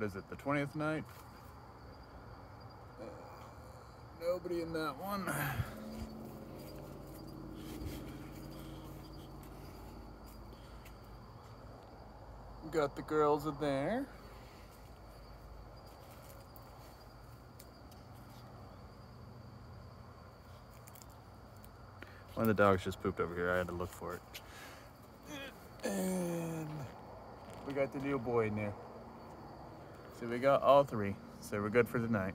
what is it, the 20th night? Uh, nobody in that one. Got the girls in there. One of the dogs just pooped over here. I had to look for it. And we got the new boy in there. So we got all three. So we're good for the night.